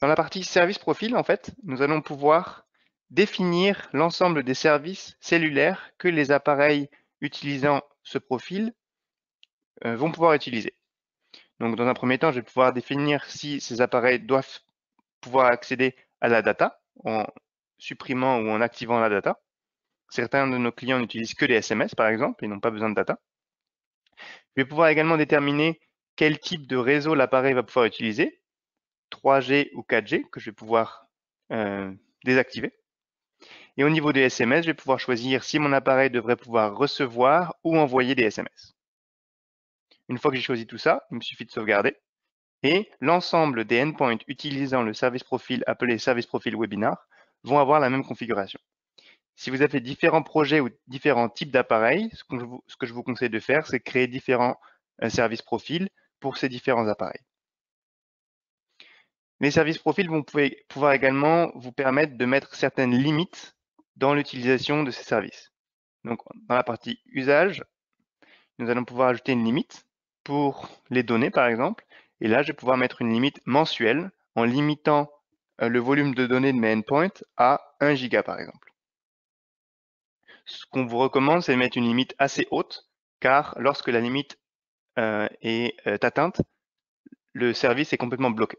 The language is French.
Dans la partie service profil, en fait, nous allons pouvoir définir l'ensemble des services cellulaires que les appareils utilisant ce profil euh, vont pouvoir utiliser. Donc, dans un premier temps, je vais pouvoir définir si ces appareils doivent pouvoir accéder à la data en supprimant ou en activant la data. Certains de nos clients n'utilisent que les SMS, par exemple, et n'ont pas besoin de data. Je vais pouvoir également déterminer quel type de réseau l'appareil va pouvoir utiliser, 3G ou 4G, que je vais pouvoir euh, désactiver. Et au niveau des SMS, je vais pouvoir choisir si mon appareil devrait pouvoir recevoir ou envoyer des SMS. Une fois que j'ai choisi tout ça, il me suffit de sauvegarder. Et l'ensemble des endpoints utilisant le service profil appelé service profil webinar vont avoir la même configuration. Si vous avez différents projets ou différents types d'appareils, ce, que je vous conseille de faire, c'est créer différents euh, services profils pour ces différents appareils. Les services profils vont pouvoir également vous permettre de mettre certaines limites dans l'utilisation de ces services. Donc, dans la partie usage, nous allons pouvoir ajouter une limite pour les données, par exemple. Et là, je vais pouvoir mettre une limite mensuelle en limitant euh, le volume de données de mes endpoints à 1 giga, par exemple. Ce qu'on vous recommande, c'est de mettre une limite assez haute, car lorsque la limite euh, est euh, atteinte, le service est complètement bloqué.